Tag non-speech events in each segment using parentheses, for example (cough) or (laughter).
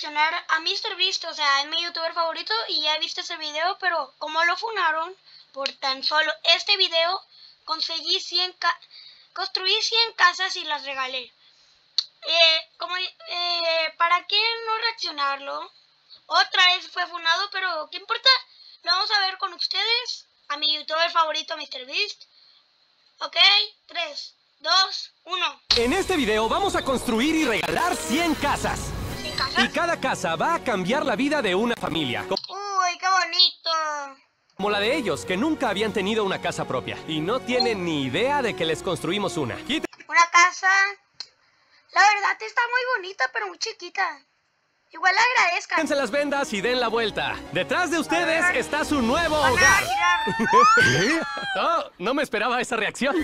reaccionar a MrBeast, o sea, es mi youtuber favorito y ya he visto ese video, pero como lo funaron por tan solo este video, conseguí 100 construí 100 casas y las regalé. Eh, como, eh, ¿Para qué no reaccionarlo? Otra vez fue funado, pero ¿qué importa? Lo vamos a ver con ustedes, a mi youtuber favorito MrBeast. Ok, 3, 2, 1. En este video vamos a construir y regalar 100 casas. ¿100 casas? Y cada casa va a cambiar la vida de una familia. Uy, qué bonito. Como la de ellos, que nunca habían tenido una casa propia. Y no tienen ni idea de que les construimos una. Una casa... La verdad está muy bonita, pero muy chiquita. Igual agradezcan. Quítense las vendas y den la vuelta. Detrás de ustedes está su nuevo hogar. ¿Qué? (laughs) Oh, no me esperaba esa reacción.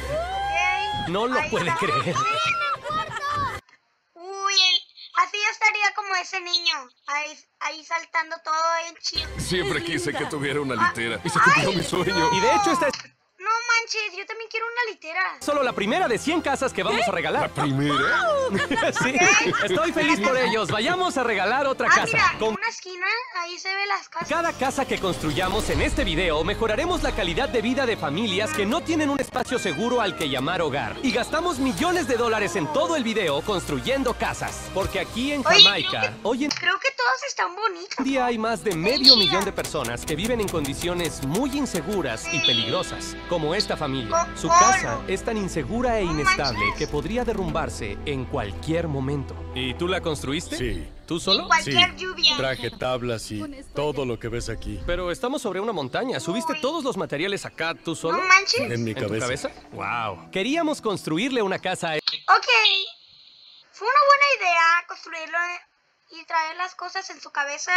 No lo puede creer. Uy, así estaría como ese niño. Ahí, ahí saltando todo en chido. Siempre quise que tuviera una litera y se cumplió mi sueño. Y de hecho esta es No manches, yo también quiero una litera. solo la primera de 100 casas que vamos a ¿La regalar. primera? (laughs) Sí, estoy feliz por ellos. Vayamos a regalar otra Ah, casa. mira, en Con una esquina, ahí se ve las casas. cada casa que construyamos en este video, mejoraremos la calidad de vida de familias que no tienen un espacio seguro al que llamar hogar. Y gastamos millones de dólares en todo el video construyendo casas. Porque aquí en Oye, Jamaica, creo que- hoy en Creo que todas están bonitas. día hay más de medio millón de personas que viven en condiciones muy inseguras y peligrosas, como esta familia. Su casa es tan insegura e inestable que podría derrumbarse en cualquier momento. ¿Y tú la construiste? Sí. ¿Tú solo? Cualquier lluvia. Traje tablas y todo lo que ves aquí. Pero estamos sobre una montaña. ¿Subiste Uy. todos los materiales acá tú solo? No manches. En mi ¿En tu cabeza. cabeza? Wow. Queríamos construirle una casa a Ok. Fue una buena idea construirlo y traer las cosas en su cabeza.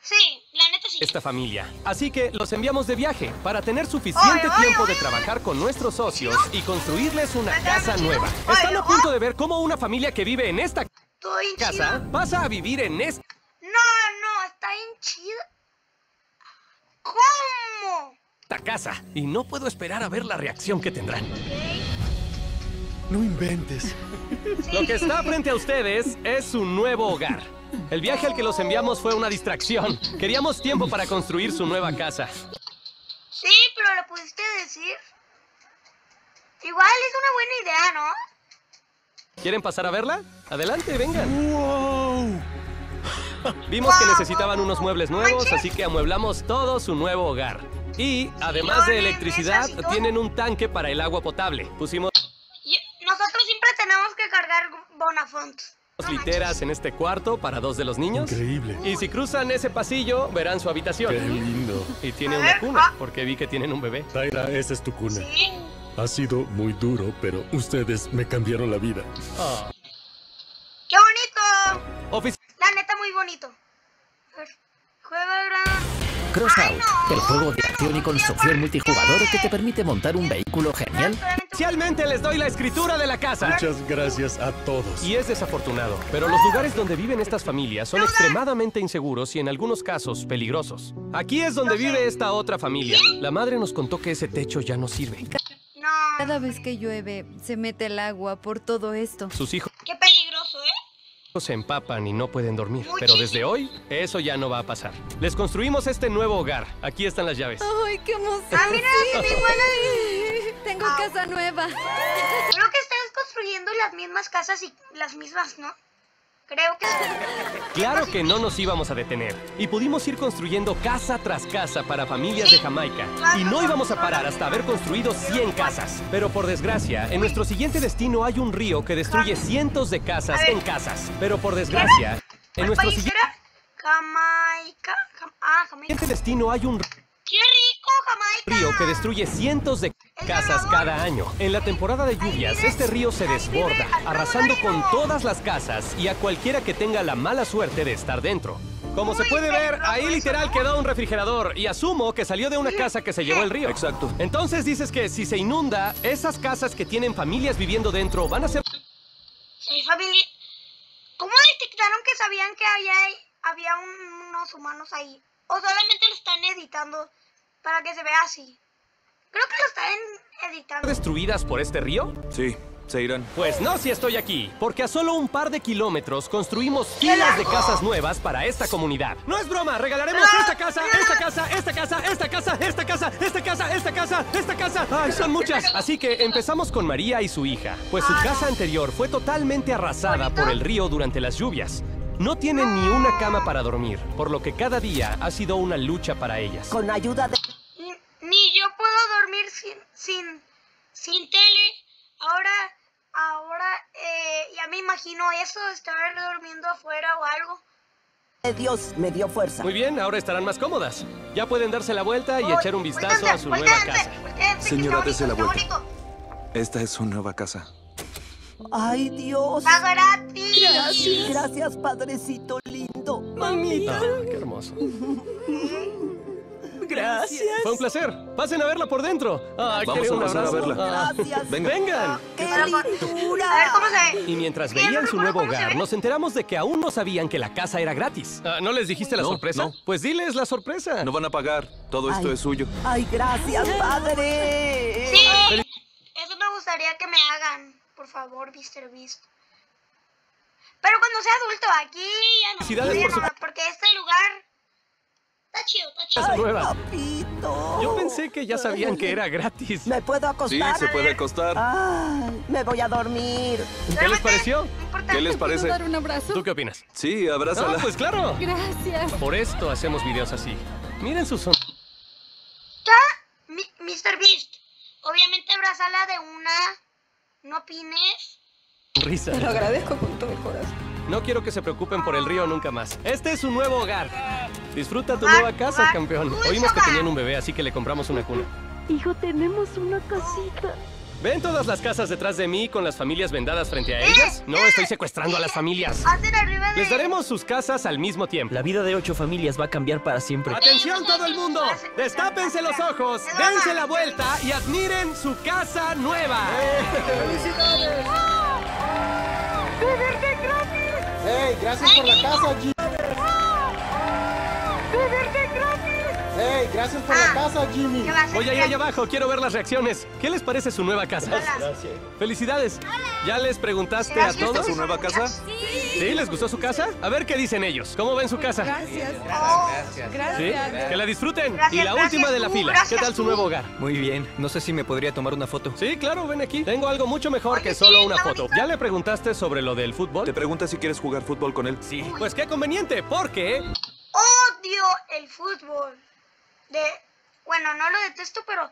Sí, la neta sí. esta familia. Así que los enviamos de viaje para tener suficiente Oye, oye, tiempo de oye, trabajar con nuestros socios y construirles una casa nueva. Están a punto de ver cómo una familia que vive en esta casa pasa a vivir en esta No, no, está bien chido. ¿Cómo? casa. Y no puedo esperar a ver la reacción que tendrán. No inventes. (laughs) Lo que está frente a ustedes es su nuevo hogar. El viaje al que los enviamos fue una distracción. Queríamos tiempo para construir su nueva casa. Sí, pero lo pudiste decir. Igual es una buena idea, ¿no? ¿Quieren pasar a verla? Adelante, vengan. ¡Wow! Vimos que necesitaban wow, unos muebles nuevos, manches. así que amueblamos todo su nuevo hogar. Y, además de electricidad, tienen un tanque para el agua potable. Pusimos tenemos que cargar Bonafont. No literas en este cuarto para dos de los niños. Increíble. Y si cruzan ese pasillo, verán su Qué habitación. lindo. Y tiene una cuna, ah. porque vi que tienen un bebé. Taira, esa es tu cuna. Sí. Ha sido muy duro, pero ustedes me cambiaron la vida. Ah. ¡Qué bonito! Ofici- La neta, muy bonito. Juega gran... Crossout, el juego de acción y construcción multijugador que te permite montar un vehículo genial. Oficialmente les doy la escritura de la casa. Muchas gracias a todos. Y es desafortunado, pero los lugares donde viven estas familias son extremadamente inseguros y en algunos casos peligrosos. Aquí es donde vive esta otra familia. La madre nos contó que ese techo ya no sirve. Cada vez que llueve, se mete el agua por todo esto. Sus hijos. Se empapan y no pueden dormir. Pero desde hoy, eso ya no va a pasar. Les construimos este nuevo hogar. Aquí están las llaves. ¡Ay, qué emoción! Ah, mira, tiene igual Tengo casa nueva. Creo que estás construyendo las mismas casas y las mismas, ¿no? Creo que... Claro que no nos íbamos a detener. Y pudimos ir construyendo casa tras casa para familias de Jamaica. Y no íbamos a parar hasta haber construido 100 casas. Pero por desgracia, en nuestro siguiente destino hay un río que destruye cientos de casas en casas. Pero por desgracia, en ¿Cuál nuestro siguiente? Jamaica. Jam- ah, Jamaica. destino hay un ¡Qué rico, Jamaica! río que destruye cientos de casas cada año. En la temporada de lluvias, este río se desborda, arrasando con todas las casas y a cualquiera que tenga la mala suerte de estar dentro. Como se puede ver, ahí literal quedó un refrigerador y asumo que salió de una casa que se llevó el río. Exacto. Entonces dices que si se inunda, esas casas que tienen familias viviendo dentro van a ser... Sí, familia. ¿Cómo detectaron que sabían que había, había un- unos humanos ahí? ¿O solamente lo están editando para que se vea así? Creo que lo están editando. destruidas por este río? Sí, Se irán. Pues no si estoy aquí, porque a solo un par de kilómetros construimos filas de casas nuevas para esta comunidad. No es broma, regalaremos esta casa, esta casa, esta casa, esta casa, esta casa, esta casa, esta casa, esta casa. Ay, son muchas. Así que empezamos con María y su hija, pues su casa anterior fue totalmente arrasada por el río durante las lluvias. No tienen ni una cama para dormir, por lo que cada día ha sido una lucha para ellas. Con ayuda de... sin tele. Ahora, ahora, eh, ya me imagino eso, estar durmiendo afuera o algo. Dios me dio fuerza. Muy bien, ahora estarán más cómodas. Ya pueden darse la vuelta y echar un vistazo a su nueva casa. Señora, dese la vuelta. Esta es su nueva casa. Ay, Dios. Está gratis. Gracias. Gracias, Padrecito lindo. Mamita. Ah, qué hermoso. Gracias. Fue un placer. Pasen a verla por dentro. Ay, Vamos ¿quiere a pasar a verla. Ah, Gracias. Venga. Vengan. ¡Qué A ver lindura! cómo se ve. Y mientras veían su nuevo hogar, nos enteramos de que aún no sabían que la casa era gratis. Ah, ¿No les dijiste la No, sorpresa? no. Pues diles la sorpresa. No van a pagar. Todo esto Ay. es suyo. Ay, gracias, Padre. Sí, eso me gustaría que me hagan, por favor, Mr. Beast. Pero cuando sea adulto, aquí ya no. Felicidades por no, su- porque este lugar está chido, está chido. Ay, nueva. papito. Yo pensé que ya sabían que era gratis. ¿Me puedo Sí, acostar? se puede acostar. Ay, me voy a dormir. ¿Qué les pareció? ¿Qué les ¿Puedo parece? dar un abrazo? ¿Tú qué opinas? Sí, Ah, abrázala. pues claro. Gracias. Por esto hacemos videos así. Miren su son. Mr. Beast. Obviamente abrazala de una. No opines. Risa. Te lo agradezco con todo el corazón. No quiero que se preocupen por el río nunca más. Este es su nuevo hogar. Disfruta tu nueva casa, campeón. Oímos que tenían un bebé, así que le compramos una cuna. Hijo, tenemos una casita. ¿Ven todas las casas detrás de mí con las familias vendadas frente a ellas? No estoy secuestrando a las familias. Arriba de. Les daremos sus casas al mismo tiempo. La vida de ocho familias va a cambiar para siempre. ¡Atención todo el mundo! ¡Destápense los ojos! ¡Dense la vuelta y admiren su casa nueva! ¡Hey, gracias por la casa, Jimmy! ¡Hey, gracias por la casa, Jimmy! ¿Qué va a hacer? Voy a ir allá abajo, quiero ver las reacciones. ¿Qué les parece su nueva casa? Hola. ¡Felicidades! ¿Ya les preguntaste a Gracias. todos? ¿Su nueva casa? ¿Sí? ¿Les gustó su casa? A ver qué dicen ellos. ¿Cómo ven su casa? Gracias. Oh, ¿Sí? Gracias. Que la disfruten. Gracias, y la gracias última de la tú, fila. gracias ¿Qué tal su nuevo hogar? Muy bien. No sé si me podría tomar una foto. Sí, claro, ven aquí. Tengo algo mucho mejor que solo una foto. ¿Ya le preguntaste sobre lo del fútbol? Te pregunta si quieres jugar fútbol con él. Sí. Pues qué conveniente, porque odio el fútbol. De. Bueno, no lo detesto, pero.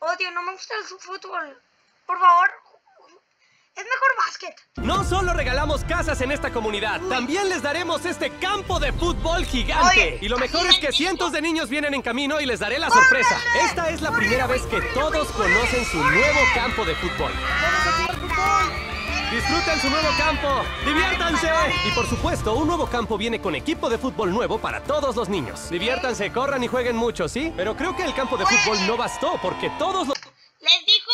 Odio, no me gusta el fútbol. Por favor. Es mejor básquet. no solo regalamos casas en esta comunidad, también les daremos este campo de fútbol gigante. Oye, y lo mejor es que cientos de niños vienen en camino y les daré la sorpresa. Esta es la primera vez que todos conocen su nuevo campo de fútbol. Disfruten su nuevo campo, diviértanse. Y por supuesto, un nuevo campo viene con equipo de fútbol nuevo para todos los niños. Diviértanse, corran y jueguen mucho, ¿sí? Pero creo que el campo de fútbol no bastó porque todos los... Les dijo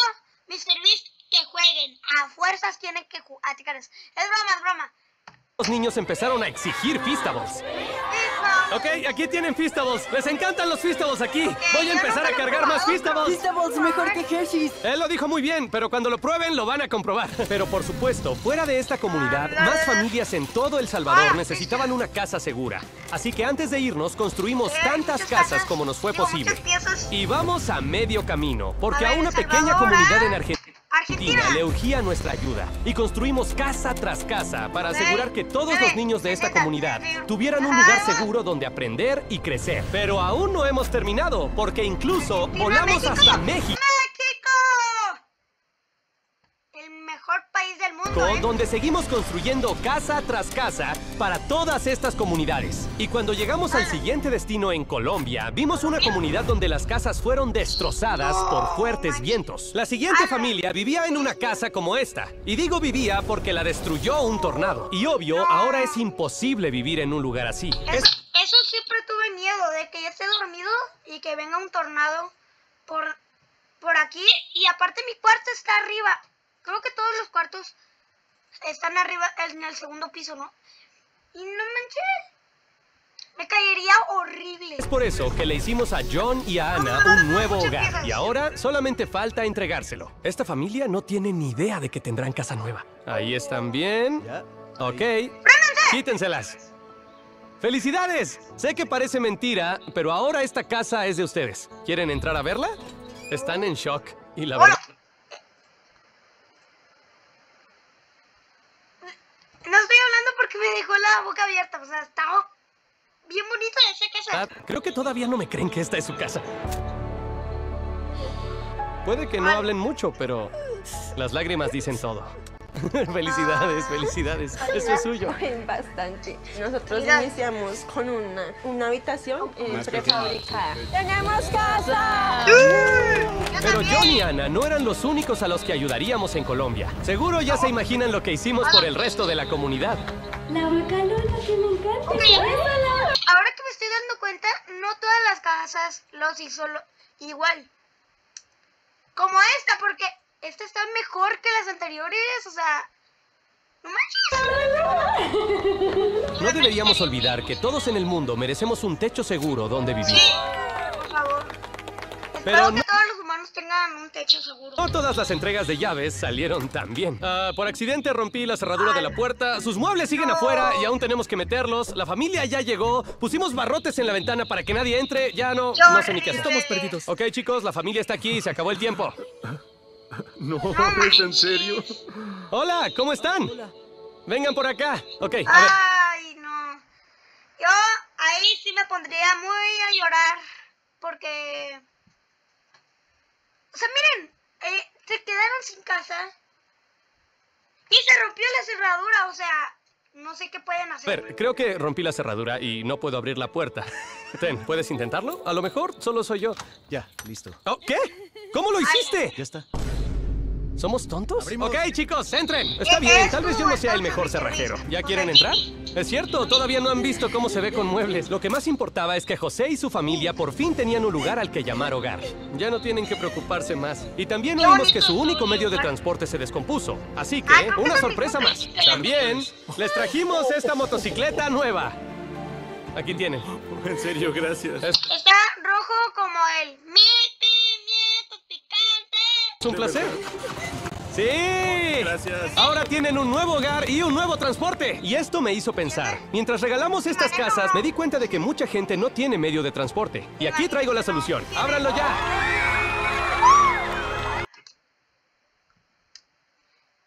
Mr. Beast que jueguen. A fuerzas tienen que jugar. Es broma, es broma. Los niños empezaron a exigir Feastables. Hijo. Ok, aquí tienen Feastables. Les encantan los Feastables aquí. Voy a empezar a cargar más Feastables. Feastables mejor que Hershey's. Él lo dijo muy bien, pero cuando lo prueben lo van a comprobar. (laughs) Pero por supuesto, fuera de esta comunidad, más familias en todo El Salvador necesitaban una casa segura. Así que antes de irnos, construimos tantas casas como nos fue posible. Y vamos a medio camino, porque A una pequeña comunidad ¿ah? en Argentina Argentina. le urgía nuestra ayuda y construimos casa tras casa para asegurar que todos los niños de esta comunidad tuvieran un lugar seguro donde aprender y crecer. Pero aún no hemos terminado, porque incluso volamos hasta. ¡México! El mejor ¿eh? donde seguimos construyendo casa tras casa para todas estas comunidades. Y cuando llegamos al siguiente destino en Colombia, vimos una comunidad donde las casas fueron destrozadas por fuertes vientos. La siguiente familia vivía en una casa como esta. Y digo vivía porque la destruyó un tornado. Y obvio, ahora es imposible vivir en un lugar así. Es- Eso, eso siempre tuve miedo, de que yo esté dormido y que venga un tornado por, por aquí. Y aparte mi cuarto está arriba. Creo que todos los cuartos están arriba en el segundo piso, ¿no? Y no manches. Me caería horrible. Es por eso que le hicimos a John y a Ana un nuevo hogar. Y ahora solamente falta entregárselo. Esta familia no tiene ni idea de que tendrán casa nueva. Ahí están bien. Ok. Quítenselas. ¡Felicidades! Sé que parece mentira, pero ahora esta casa es de ustedes. ¿Quieren entrar a verla? Están en shock. Y la verdad... No estoy hablando porque me dejó la boca abierta. O sea, estaba bien bonito esa casa. Creo que todavía no me creen que esta es su casa. Puede que no hablen mucho, pero las lágrimas dicen todo. (laughs) felicidades, felicidades. Eso es suyo. Bastante. Nosotros iniciamos con una, una habitación eh, prefabricada. ¡Tenemos casa! Pero John y Ana no eran los únicos a los que ayudaríamos en Colombia. Seguro ya se imaginan lo que hicimos por el resto de la comunidad. La bacalona que me encanta. Ok, Ahora que me estoy dando cuenta, no todas las casas los hizo lo- igual. Como esta, porque esta está mejor que las anteriores. O sea, no manches. (laughs) No deberíamos olvidar que todos en el mundo merecemos un techo seguro donde vivir. Por favor. Pero no- humanos tengan un techo seguro. No todas las entregas de llaves salieron tan bien. Ah, por accidente rompí la cerradura de la puerta. Sus muebles siguen afuera y aún tenemos que meterlos. La familia ya llegó. Pusimos barrotes en la ventana para que nadie entre. Ya no, no sé ni qué hacer. Estamos perdidos. Ok, chicos, la familia está aquí y se acabó el tiempo. (laughs) No, ¿es en serio? Hola, ¿cómo están? Vengan por acá. Ok, a ver. Ay, no. Yo ahí sí me pondría muy a llorar. Porque. O sea, miren, eh, se quedaron sin casa. Y se rompió la cerradura. O sea, no sé qué pueden A hacer. ver, creo que rompí la cerradura y no puedo abrir la puerta. (laughs) Ten, ¿puedes intentarlo? A lo mejor solo soy yo. Ya, listo. Oh, ¿Qué? ¿Cómo lo hiciste? Ya está. ¿Somos tontos? Abrimos. Ok, chicos, entren. Está bien, tal vez yo no sea el mejor cerrajero. ¿Ya quieren entrar? Es cierto, todavía no han visto cómo se ve con muebles. Lo que más importaba es que José y su familia por fin tenían un lugar al que llamar hogar. Ya no tienen que preocuparse más. Y también oímos que su único medio de transporte se descompuso. Así que, una sorpresa más. También les trajimos esta motocicleta nueva. Aquí tienen. En serio, gracias. Es, Está rojo como el. Es un placer. ¡Sí! Gracias. Ahora tienen un nuevo hogar y un nuevo transporte. Y esto me hizo pensar. Mientras regalamos estas casas, me di cuenta de que mucha gente no tiene medio de transporte. Y aquí traigo la solución. ¡Ábranlo ya!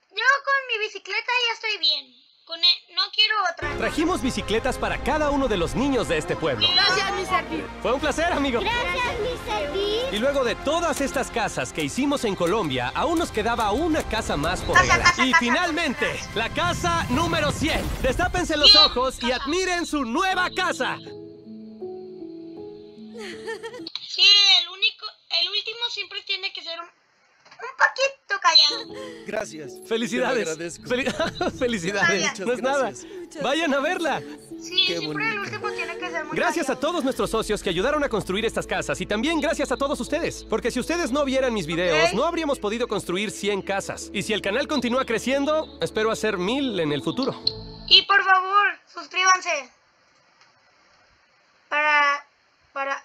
Yo con mi bicicleta ya estoy bien. Con e- no quiero otra. Trajimos bicicletas para cada uno de los niños de este pueblo. Gracias, mi servir. Fue un placer, amigo. Gracias, mi servir. Y luego de todas estas casas que hicimos en Colombia, aún nos quedaba una casa más por regalar. (laughs) Y finalmente, la casa número 100. Destápense los ojos y admiren su nueva casa. Sí, el único, el último siempre tiene que ser un, un poquito callado. Gracias. Felicidades. Te lo agradezco. Fel- (laughs) Felicidades. Muchas no es nada. Vayan a verla. Sí, Qué siempre el último tiene que ser muy Gracias a todos nuestros socios que ayudaron a construir estas casas y también gracias a todos ustedes. Porque si ustedes no vieran mis videos, no habríamos podido construir 100 casas. Y si el canal continúa creciendo, espero hacer mil en el futuro. Y por favor, suscríbanse. Para. Para.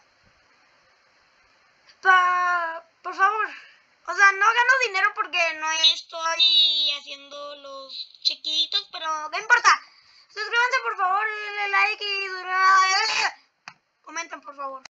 Pa, por favor. O sea, no gano dinero porque no estoy haciendo los chiquitos, pero no importa. Suscríbanse por favor, denle like y comenten por favor.